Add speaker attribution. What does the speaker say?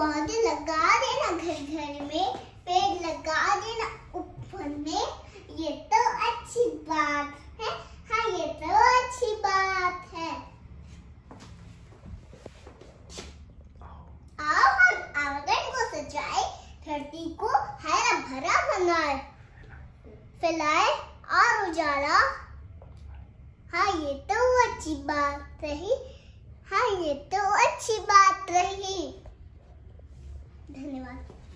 Speaker 1: पौधे लगा देना घर घर में, पेड़ लगा देना, ऊपर में। ये तो अच्छी बात है। हाँ ये तो अच्छी बात है। आओ हम आँगन को सजाए, धरती को हरा भरा बनाए, फैलाए और उजाला। हाँ ये तो अच्छी बात रही। धन्यवाद.